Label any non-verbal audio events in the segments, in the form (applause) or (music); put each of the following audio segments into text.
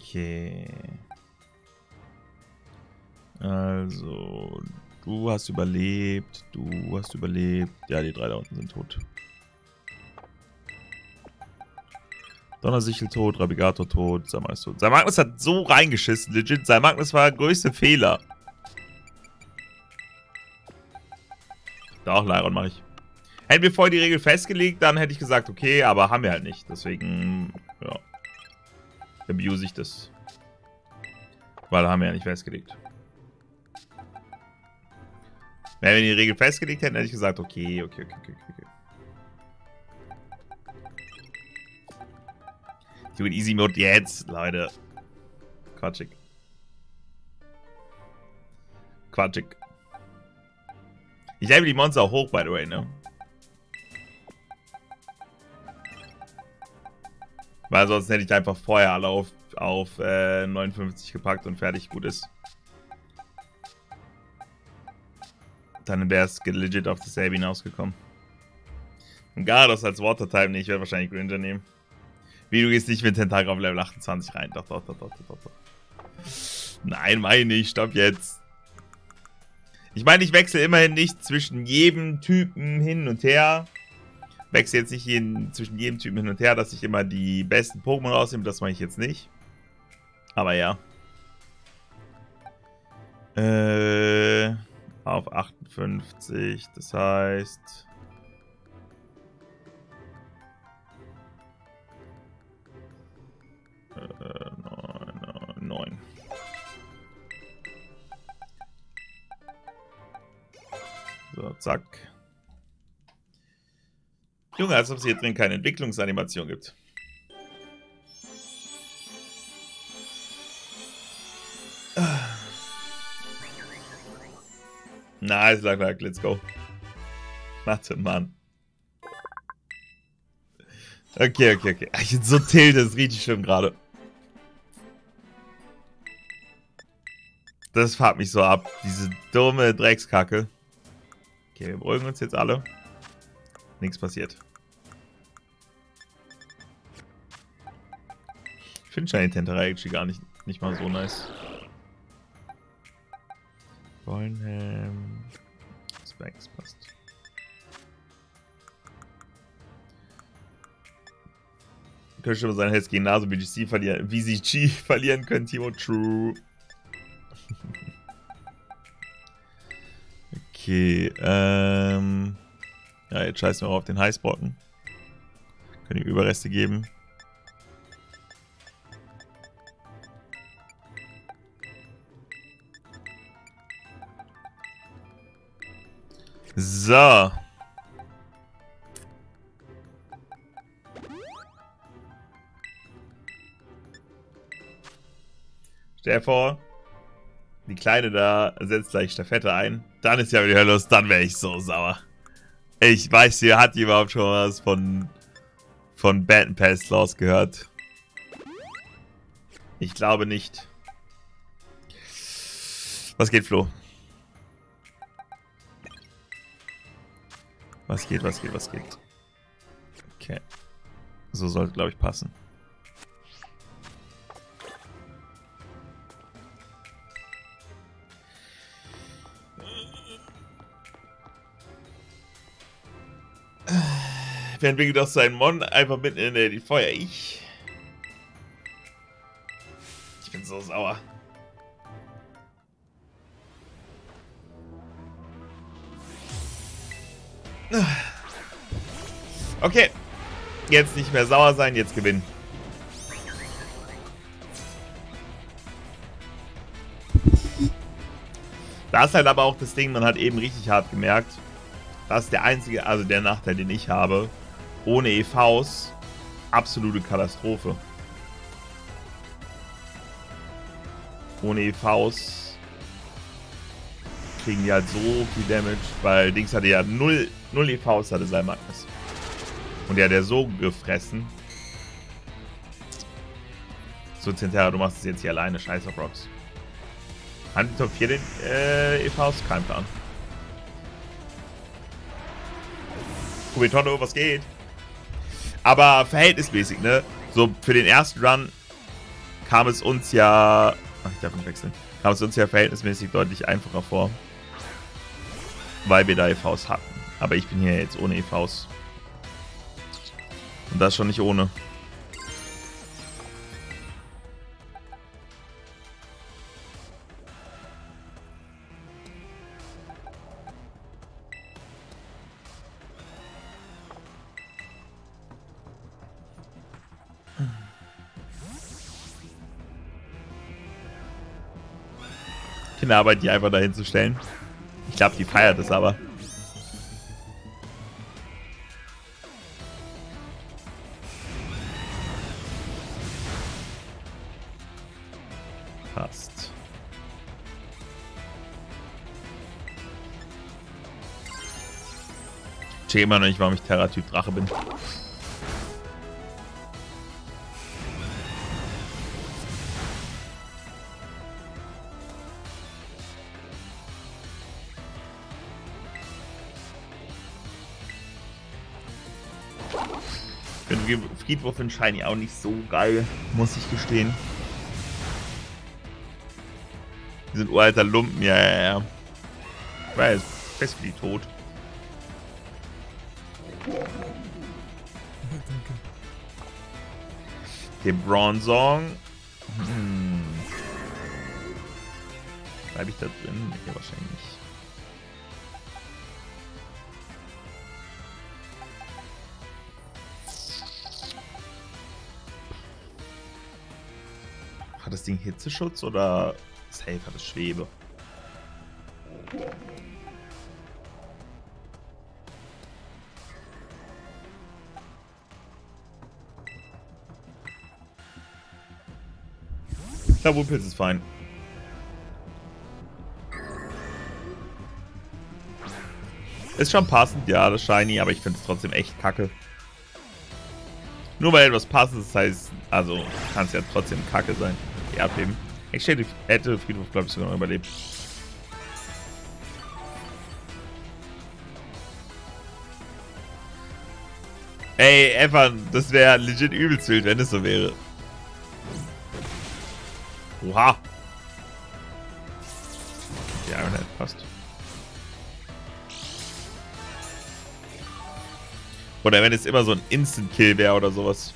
Okay. Also, du hast überlebt, du hast überlebt. Ja, die drei da unten sind tot. Donnersichel tot, Rabigator tot, Samagnus tot. Samagnus hat so reingeschissen, legit. Samagnus war der größte Fehler. Doch, Lyron mache ich. Hätten wir vorher die Regel festgelegt, dann hätte ich gesagt, okay, aber haben wir halt nicht. Deswegen, ja. Abuse ich das. Weil haben wir ja nicht festgelegt. Wenn wir die Regel festgelegt hätten, hätte ich gesagt, okay, okay, okay, okay, okay. Do it easy mode jetzt, Leute. Quatschig. Quatschig. Ich level die Monster auch hoch, by the way, ne? Weil sonst hätte ich einfach vorher alle auf, auf äh, 59 gepackt und fertig gut ist. Dann wäre es legit auf dasselbe hinausgekommen. Und Garados als Water-Type nicht, ich werde wahrscheinlich Granger nehmen. Wie, du gehst nicht mit Tentakel auf Level 28 rein. Doch, doch, doch, doch, doch, doch. Nein, meine ich. Stopp jetzt. Ich meine, ich wechsle immerhin nicht zwischen jedem Typen hin und her. Wechsle jetzt nicht jeden, zwischen jedem Typen hin und her, dass ich immer die besten Pokémon rausnehme. Das mache ich jetzt nicht. Aber ja. Äh, auf 58. Das heißt... 9. So, zack. Junge, als ob es hier drin keine Entwicklungsanimation gibt. Nice, lag, lag, let's go. Warte, Mann. Okay, okay, okay. Ich bin so tilde, das ist richtig schlimm gerade. Das fahrt mich so ab. Diese dumme Dreckskacke. Okay, wir beruhigen uns jetzt alle. Nichts passiert. Ich finde Shiny Tenterei actually gar nicht, nicht mal so nice. Boynham. Spanks passt. Könnte schon mal sein, jetzt gegen Naso BGC verlieren. VCG verlieren können, Timo. True. (laughs) okay, ähm... Ja, jetzt scheißen wir auch auf den Heißbrocken. Können ihm Überreste geben. So. Stell dir vor, die Kleine da setzt gleich Staffette ein. Dann ist ja wieder los, dann wäre ich so sauer. Ich weiß, hier hat überhaupt schon was von, von Baton Pass Laws gehört. Ich glaube nicht. Was geht, Flo? Was geht, was geht, was geht? Okay. So sollte, glaube ich, passen. Wer entwickelt aus seinen Mon einfach mitten in die Feuer? Ich. Ich bin so sauer. Okay. Jetzt nicht mehr sauer sein, jetzt gewinnen. Da ist halt aber auch das Ding, man hat eben richtig hart gemerkt. Das ist der einzige, also der Nachteil, den ich habe. Ohne EVs, absolute Katastrophe. Ohne EVs kriegen die halt so viel Damage, weil Dings hatte ja 0, 0 EVs, hatte sein Magnus. Und der hat ja so gefressen. So, Zentera, du machst es jetzt hier alleine. Scheiß auf Rocks. Haben die Top 4 den äh, EVs? Kein Plan. Kubitono, was geht? Aber verhältnismäßig, ne? So, für den ersten Run kam es uns ja... Ach, ich darf nicht wechseln. Kam es uns ja verhältnismäßig deutlich einfacher vor. Weil wir da EVs hatten. Aber ich bin hier jetzt ohne EVs. Und das schon nicht ohne. Kinderarbeit, die einfach dahin zu stellen. Ich glaube, die feiert es aber. Passt. Ich check immer noch nicht, warum ich Terra-Typ Drache bin. Friedwurf in Shiny auch nicht so geil, muss ich gestehen. Die sind uralter Lumpen, ja, ja, ja. Ich weiß, fest wie tot. Okay, Bronzong. Hm. Bleib ich da drin? Nee, wahrscheinlich nicht. Ding Hitzeschutz oder safe hat es Schwebe? Ich glaube, Wupilz ist fein. Ist schon passend, ja, das Shiny, aber ich finde es trotzdem echt kacke. Nur weil etwas passt, das heißt, also kann es ja trotzdem kacke sein die abheben. Ich hätte, hätte Friedhof, glaube ich, sogar noch überlebt. Ey, Evan, das wäre legit übelst wild, wenn es so wäre. Oha. Die Ironhead passt. Oder wenn es immer so ein Instant-Kill wäre oder sowas.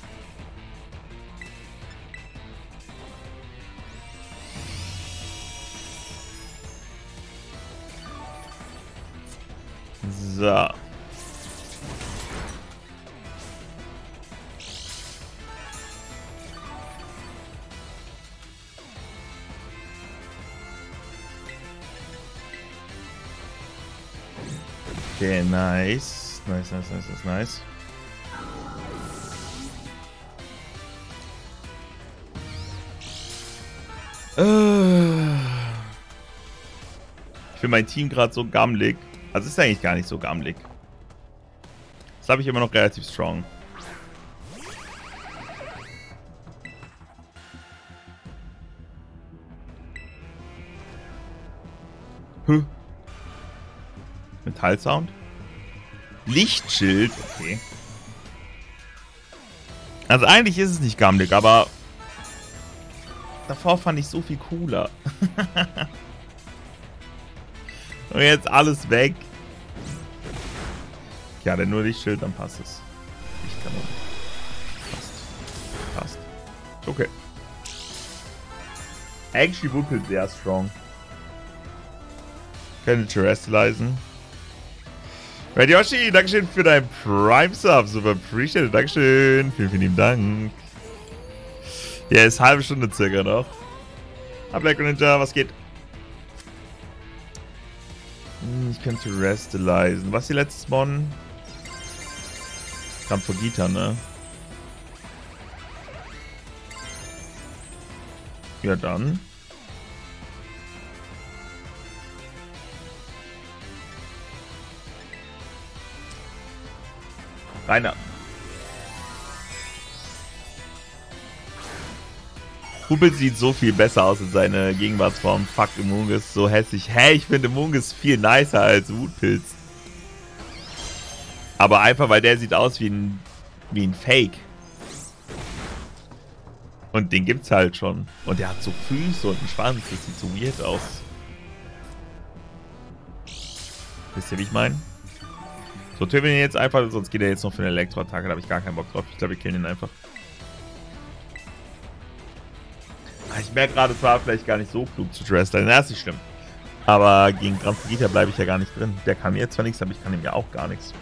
Okay, nice. Nice, nice, nice, nice, nice. Äh. Ich finde mein Team gerade so gammelig. Also ist eigentlich gar nicht so gammelig. Das habe ich immer noch relativ strong. Huh. Metallsound? Lichtschild? Okay. Also eigentlich ist es nicht gammelig, aber davor fand ich so viel cooler. (laughs) Und jetzt alles weg. Ja, denn nur Lichtschild, dann passt es. Lichtkanone. Passt. Passt. Okay. Actually wuppelt sehr strong. Könnte terrestrializen. Red Yoshi, Dankeschön für dein Prime Sub. Super appreciated. Dankeschön. Vielen, vielen lieben Dank. Ja, ist halbe Stunde circa noch. Ah, Black Ninja, was geht? Hm, ich könnte Restalisen. Was ist die letzte Spawn? Kam vor Gita, ne? Ja, dann. Reiner. Hubel sieht so viel besser aus in seiner Gegenwartsform. Fuck, Immungus so hässlich. Hä, hey, ich finde Immungus viel nicer als Wutpilz. Aber einfach, weil der sieht aus wie ein, wie ein Fake. Und den gibt's halt schon. Und der hat so Füße und einen Schwanz. Das sieht so weird aus. Wisst ihr, wie ich meine? So, töten wir ihn jetzt einfach, sonst geht er jetzt noch für eine Elektroattacke. Da habe ich gar keinen Bock drauf. Ich glaube, wir killen ihn einfach. Ah, ich merke gerade, es war vielleicht gar nicht so klug zu Dressler. Na, ist nicht schlimm. Aber gegen Grand bleibe ich ja gar nicht drin. Der kann mir zwar nichts, aber ich kann ihm ja auch gar nichts.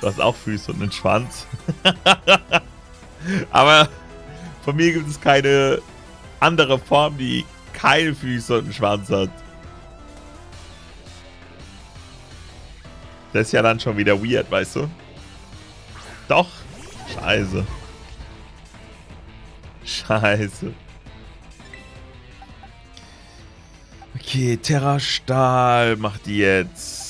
Du hast auch Füße und einen Schwanz. (laughs) aber von mir gibt es keine andere Form, die keine Füße und einen Schwanz hat. Das ist ja dann schon wieder weird, weißt du? Doch. Scheiße. Scheiße. Okay, Terra Stahl macht die jetzt.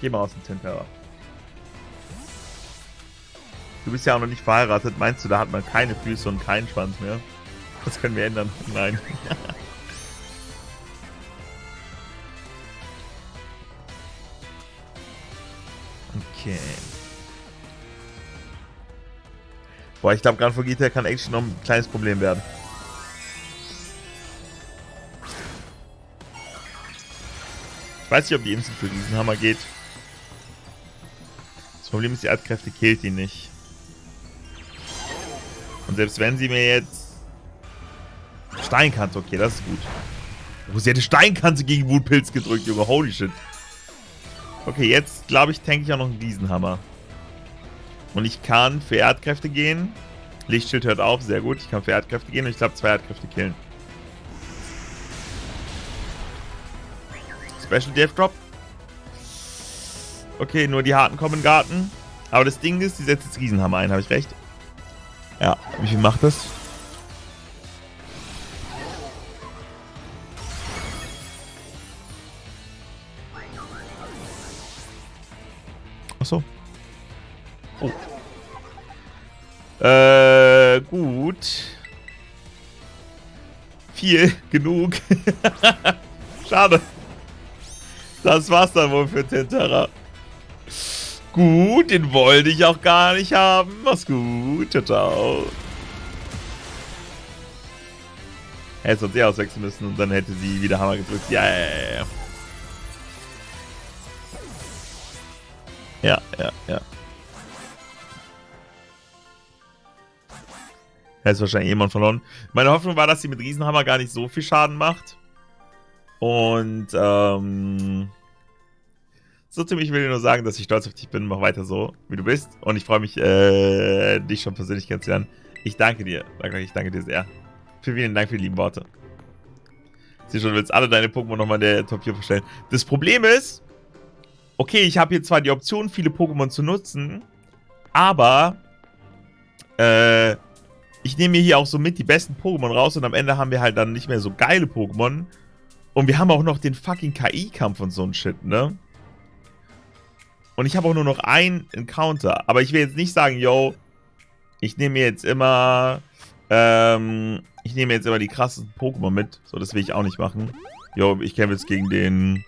Geh mal aus dem Tempera. Du bist ja auch noch nicht verheiratet. Meinst du, da hat man keine Füße und keinen Schwanz mehr? Das können wir ändern. Nein. okay. Boah, ich glaube, Gran Vegeta kann Action noch ein kleines Problem werden. Ich weiß nicht, ob die Insel für diesen Hammer geht. Das Problem ist, die Erdkräfte killt ihn nicht. Und selbst wenn sie mir jetzt... Steinkante, okay, das ist gut. Oh, sie hätte Steinkante gegen Wutpilz gedrückt, Junge. Holy shit. Okay, jetzt glaube ich, tanke ich auch noch einen Riesenhammer. Und ich kann für Erdkräfte gehen. Lichtschild hört auf, sehr gut. Ich kann für Erdkräfte gehen und ich glaube zwei Erdkräfte killen. Special Death Drop. Okay, nur die harten kommen in den Garten. Aber das Ding ist, die setzt jetzt Riesenhammer ein, habe ich recht? Ja, wie viel macht das? Oh. Äh, gut. Viel, (laughs) genug. Schade. Das war's dann wohl für Tentera. Gut, den wollte ich auch gar nicht haben. Mach's gut. Ciao, ciao. Hätte sonst eh auswechseln müssen und dann hätte sie wieder Hammer gedrückt. Ja, ja, ja. Ja, ja, ja. Hätte wahrscheinlich jemand verloren. Meine Hoffnung war, dass sie mit Riesenhammer gar nicht so viel Schaden macht. Und, ähm... So ziemlich will ich nur sagen, dass ich stolz auf dich bin. Mach weiter so, wie du bist. Und ich freue mich, äh, dich schon persönlich kennenzulernen. Ich danke dir. Ich danke dir sehr. Vielen, vielen Dank für die lieben Worte. Sieh schon, du willst alle deine Pokémon nochmal in der Top 4 vorstellen. Das Problem ist, okay, ich habe hier zwar die Option, viele Pokémon zu nutzen, aber, äh, ich nehme mir hier auch so mit die besten Pokémon raus und am Ende haben wir halt dann nicht mehr so geile Pokémon. Und wir haben auch noch den fucking KI-Kampf und so ein Shit, ne? Und ich habe auch nur noch ein Encounter. Aber ich will jetzt nicht sagen, yo, ich nehme mir jetzt immer, ähm, ich nehme jetzt immer die krassesten Pokémon mit. So, das will ich auch nicht machen. Yo, ich kämpfe jetzt gegen den,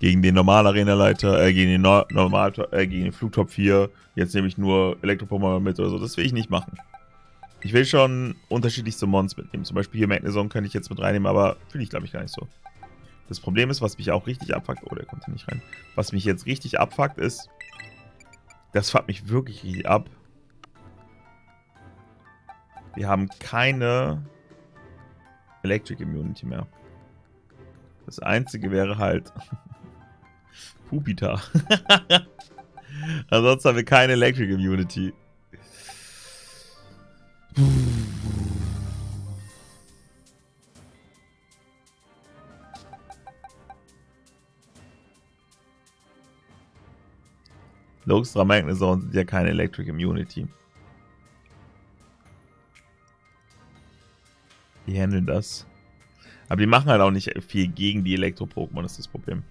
gegen den normalen Arena-Leiter, äh, gegen den no äh, gegen den Flugtop 4. Jetzt nehme ich nur Elektro-Pokémon mit oder so. Das will ich nicht machen. Ich will schon unterschiedlichste Mons mitnehmen. Zum Beispiel hier Magnezone könnte ich jetzt mit reinnehmen, aber finde ich glaube ich gar nicht so. Das Problem ist, was mich auch richtig abfuckt. Oh, der kommt hier nicht rein. Was mich jetzt richtig abfuckt ist, das fuckt mich wirklich richtig ab. Wir haben keine Electric Immunity mehr. Das einzige wäre halt (laughs) Pupita. (laughs) Ansonsten haben wir keine Electric Immunity. Logstra Magnezone sind ja keine Electric Immunity. Die handeln das. Aber die machen halt auch nicht viel gegen die Elektro-Pokémon, ist das Problem.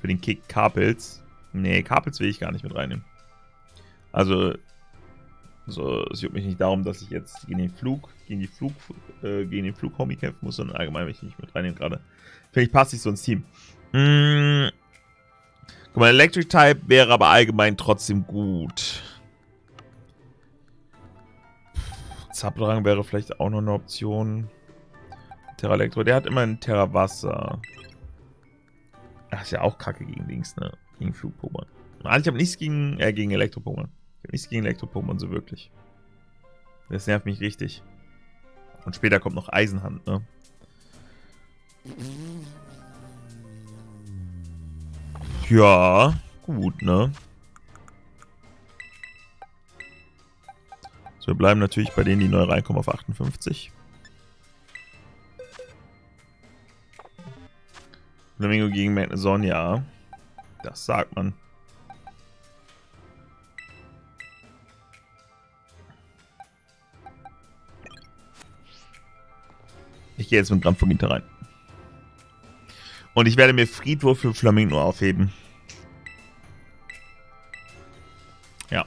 Für den Kick Carpels. Nee, Carpels will ich gar nicht mit reinnehmen. Also, Also es juckt mich nicht darum, dass ich jetzt gegen den Flug, gegen die Flug, äh, gegen den Flug-Homie kämpfen muss, sondern allgemein, wenn ich nicht mit reinnehmen gerade. Vielleicht passt sich so ins Team. Hm. Guck mal, Electric Type wäre aber allgemein trotzdem gut. Zabrang wäre vielleicht auch noch eine Option. Terra Elektro, der hat immer ein Terra Wasser. Ach, ist ja auch kacke gegen Links, ne? Gegen Flug-Pokémon. Ich habe nichts gegen, äh, gegen Elektro-Pokémon. Ich habe nichts gegen Elektro-Pokémon so wirklich. Das nervt mich richtig. Und später kommt noch Eisenhand, ne? Ja, gut, ne? So, wir bleiben natürlich bei denen, die neu reinkommen, auf 58. Flamingo gegen Magnezone, ja. Das sagt man. Gehe jetzt mit Brandfugita rein. Und ich werde mir Friedwurf für Flamingo aufheben. Ja.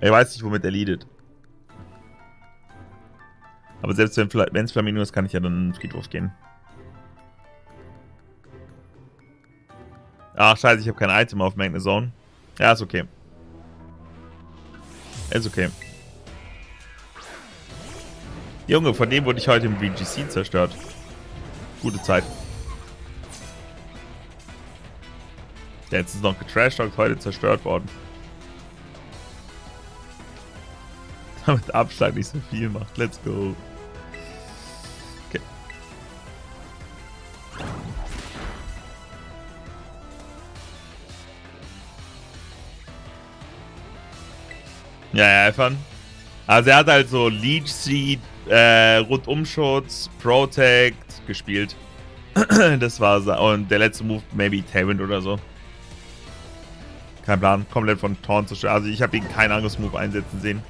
Er weiß nicht, womit er leadet. Aber selbst wenn es Flamingo ist, kann ich ja dann in den Friedhof gehen. Ach, scheiße, ich habe kein Item auf Magnezone. Ja, ist okay. Ist okay. Junge, von dem wurde ich heute im VGC zerstört. Gute Zeit. Der ist noch getrashtalkt, heute zerstört worden. (laughs) Damit Abschlag nicht so viel macht. Let's go. Okay. Ja, ja, Evan. Also er hat halt so Leech Seed, äh, Rundumschutz, Protect gespielt. (clears throat) das war Und der letzte Move, maybe Tailwind oder so. Kein Plan. Komplett von Torn zerstört. Also ich habe ihn kein anderes Move einsetzen sehen.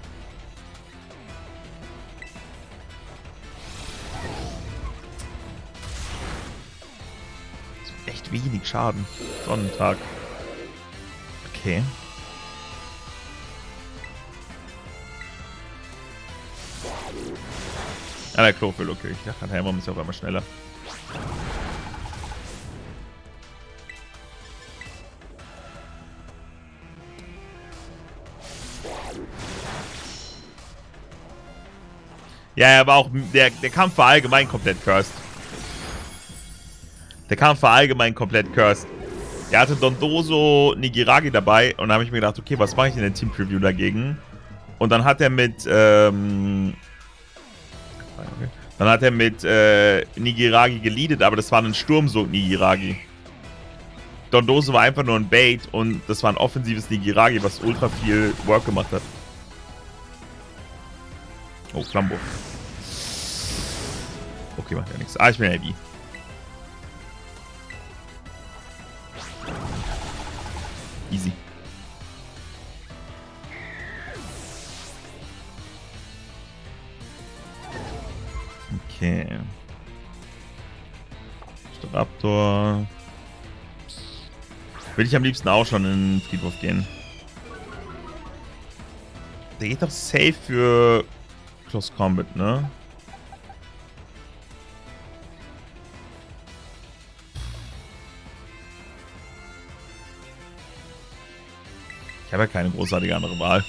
Echt wenig Schaden. Sonnentag. Okay. Ah, der Klofel, okay. Ich dachte, Hammer ist auf einmal schneller. Ja, er war auch. Der, der Kampf war allgemein komplett cursed. Der Kampf war allgemein komplett cursed. Er hatte Dondoso Nigiragi dabei und da habe ich mir gedacht, okay, was mache ich in der Team Preview dagegen? Und dann hat er mit ähm, dann hat er mit äh, Nigiragi geleadet, aber das war ein Sturmsog Nigiragi. Dondose war einfach nur ein Bait und das war ein offensives Nigiragi, was ultra viel Work gemacht hat. Oh, Flambo. Okay, macht ja nichts. Ah, ich bin heavy. Easy. Okay. Raptor. Will ich am liebsten auch schon in den Friedhof gehen. Der geht doch safe für Close Combat, ne? Ich habe ja keine großartige andere Wahl.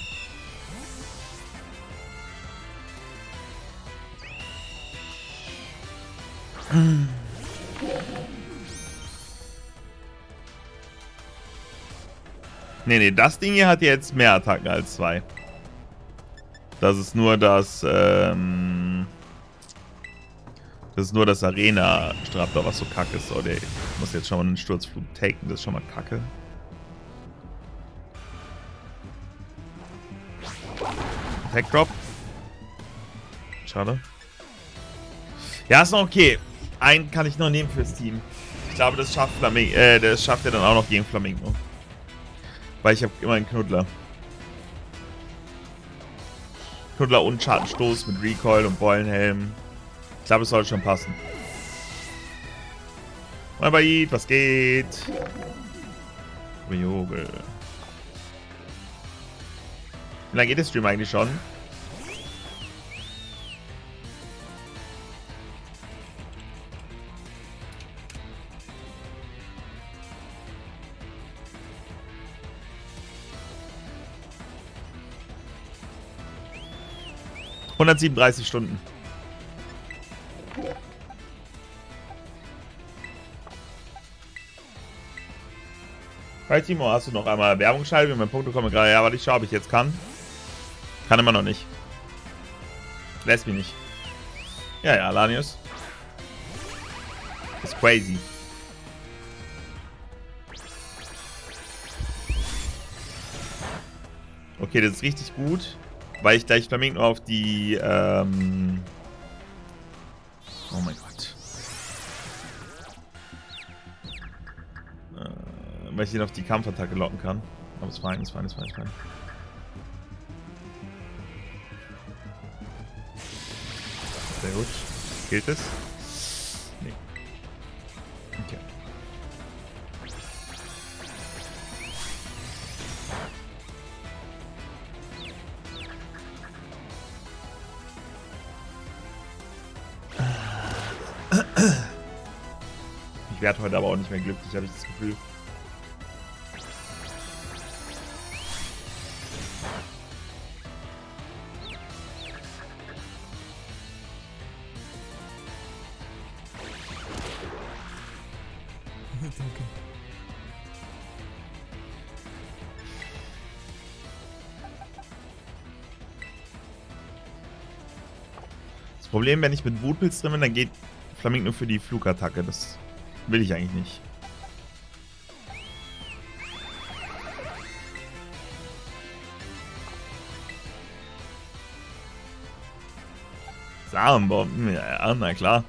Nee, nee, das Ding hier hat jetzt mehr Attacken als zwei. Das ist nur das, ähm... Das ist nur das Arena-Straptor, was so kacke ist. Oh, der muss jetzt schon mal einen Sturzflug taken, das ist schon mal kacke. Attack Drop. Schade. Ja, ist noch okay. Einen kann ich noch nehmen fürs Team. Ich glaube, das schafft Flamingo. Äh, das schafft er dann auch noch gegen Flamingo. Weil ich habe immer einen Knuddler. Knuddler und Schattenstoß mit Recoil und Beulenhelm. Ich glaube, es sollte schon passen. Mal bei was geht? Ryogel. Wie lange geht der Stream eigentlich schon? Hundertsiebenunddreißig Stunden. Hi Timo, hast du noch einmal Werbung schalten? Mein Punkte kommen gerade. Ja, warte, ich schaue, ob ich jetzt kann. Kann immer noch nicht. Lässt mich nicht. Ja, ja, Lanius. ist crazy. Okay, das ist richtig gut, weil ich gleich Flamingo auf die, ähm Oh mein Gott. weil ich ihn auf die Kampfattacke locken kann. Aber fein, ist fein, ist fein, ist fein. Sehr gut. Gilt es? Ich werde heute aber auch nicht mehr glücklich, habe ich das Gefühl. (laughs) Problem, wenn ich mit Wutpilz drin bin, dann geht Flaming nur für die Flugattacke. Das will ich eigentlich nicht. Samenbomben, ja, na klar.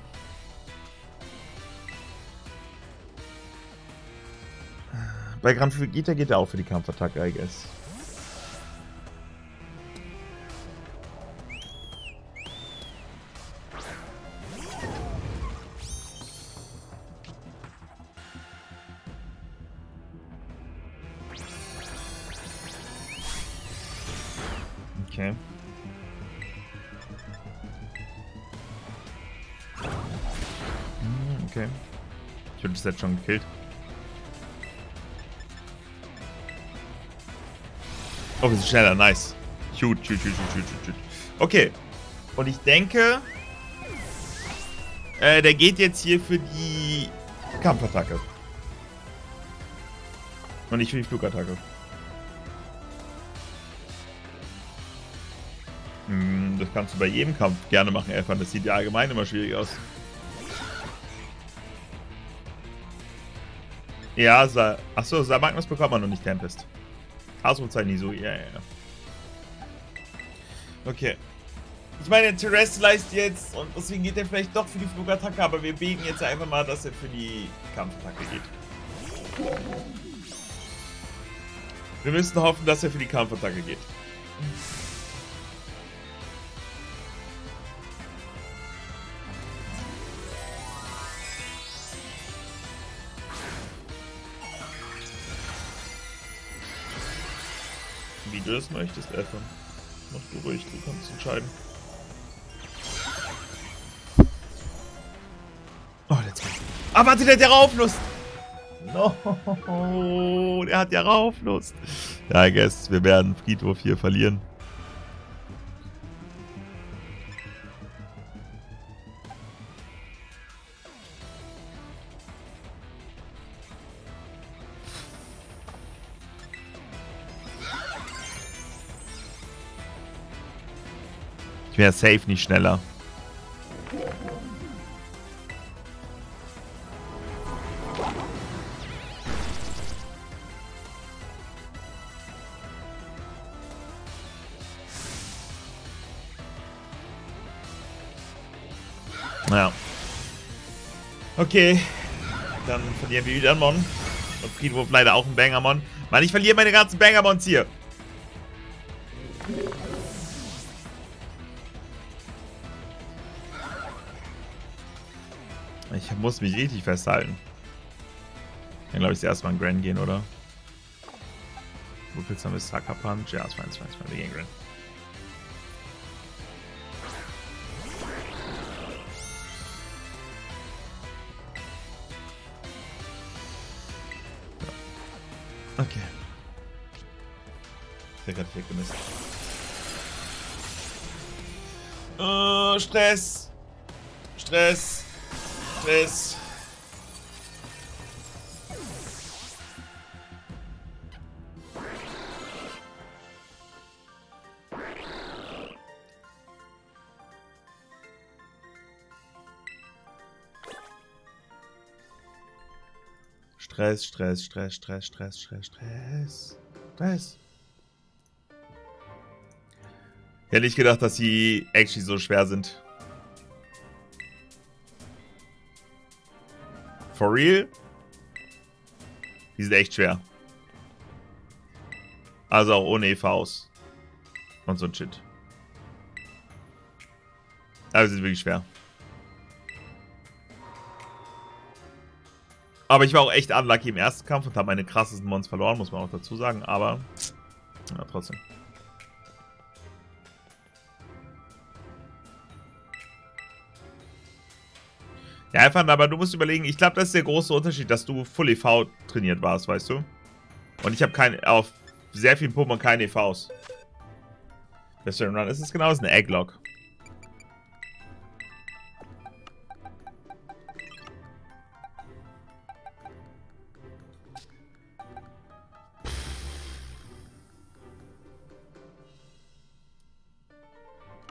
Bei Gran Fugita geht er auch für die Kampfattacke, I guess. Schon gekillt. Oh, wir sind schneller. Nice. Huge, huge, huge, huge, huge. Okay. Und ich denke, äh, der geht jetzt hier für die Kampfattacke. Und nicht für die Flugattacke. Hm, das kannst du bei jedem Kampf gerne machen, Elfan. Das sieht ja allgemein immer schwierig aus. Ja, Sa achso, Magnus bekommt man noch nicht Tempest. Ausrufezeichen nie so, ja, ja, ja. Okay. Ich meine, Terrest jetzt und deswegen geht er vielleicht doch für die Flugattacke, aber wir biegen jetzt einfach mal, dass er für die Kampfattacke geht. Wir müssen hoffen, dass er für die Kampfattacke geht. Du das möchtest, Ethan. Mach du ruhig, du kannst entscheiden. Oh, let's go. Ah, warte, der hat ja Rauflust. No, der hat ja Rauflust. Ja, I guess, wir werden Friedhof hier verlieren. Wäre safe nicht schneller. Ja. Okay. Dann verlieren wir wieder einen Mon. Und Friedhof leider auch einen Bangermon. Mann, ich verliere meine ganzen Bangermons hier. Muss mich richtig festhalten. Dann glaube ich, erstmal in Grand gehen, oder? Whippets haben wir Sucker Punch. Ja, das war 1, 2, 2. Wir gehen Grin. Okay. Der gerade weggemisst. Oh, Stress. Stress. Stress. Stress, Stress, Stress, Stress, Stress, Stress, Stress. Stress. Hätte ich gedacht, dass sie actually so schwer sind. For real? Die sind echt schwer. Also auch ohne EVs. Und so ein Shit. Aber sie sind wirklich schwer. Aber ich war auch echt unlucky im ersten Kampf und habe meine krassesten Mons verloren, muss man auch dazu sagen. Aber ja, trotzdem. Ja, einfach, aber du musst überlegen, ich glaube, das ist der große Unterschied, dass du Full EV trainiert warst, weißt du? Und ich habe kein, auf sehr vielen Pokémon keine EVs. Deswegen ist es genau, ist eine Egglock.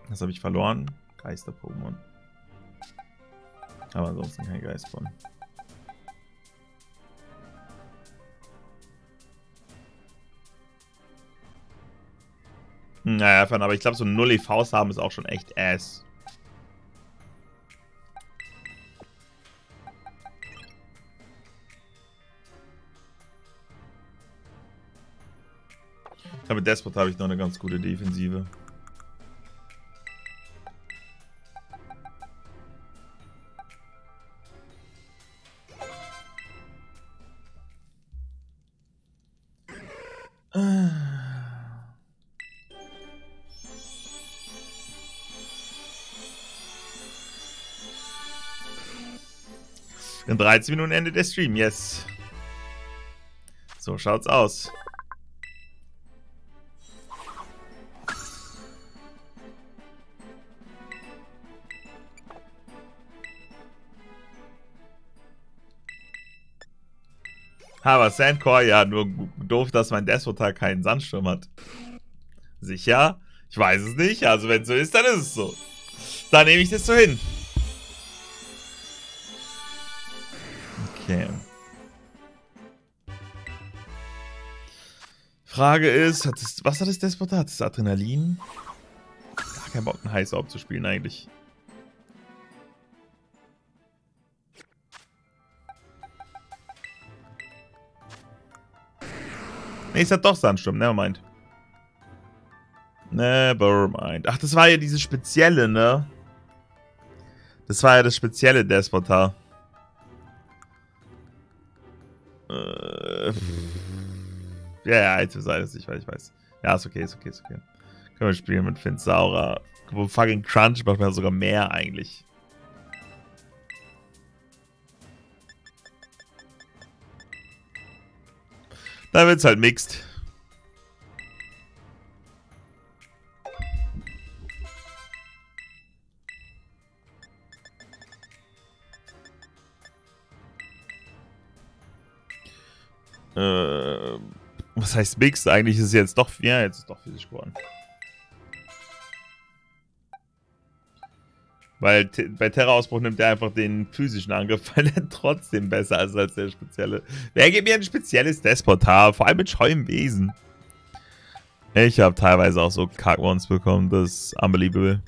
Was habe ich verloren? Geister-Pokémon. Aber ansonsten kein Geistborn. Naja, aber ich glaube, so 0 EVs haben ist auch schon echt ass. Ich mit Despot habe ich noch eine ganz gute Defensive. In 13 Minuten endet der Stream, yes. So schaut's aus. Aber Sandcore, ja, nur doof, dass mein Despotar keinen Sandsturm hat. Sicher? Ich weiß es nicht. Also wenn es so ist, dann ist es so. Dann nehme ich das so hin. Okay. Frage ist, hat das, was hat das Despotat? Hat das Adrenalin? Gar kein Bock, einen Heiß zu spielen eigentlich. Ne, es hat doch Sandsturm, nevermind. Nevermind. Ach, das war ja diese spezielle, ne? Das war ja das spezielle Despotar. Äh, (laughs) ja, ja, jetzt sei es, ich weiß, ich weiß. Ja, ist okay, ist okay, ist okay. Können wir spielen mit Finsaura. Fucking Crunch macht mir sogar mehr eigentlich. Da wird's halt mixed. Äh, was heißt Mix? Eigentlich ist es jetzt doch, ja, jetzt ist doch physisch geworden. Weil bei Terra-Ausbruch nimmt er einfach den physischen Angriff, (laughs) weil er trotzdem besser ist als der spezielle. Wer gibt mir ein spezielles Despotar? Vor allem mit scheuem Wesen. Ich habe teilweise auch so Kack-Ones bekommen, das ist unbelievable.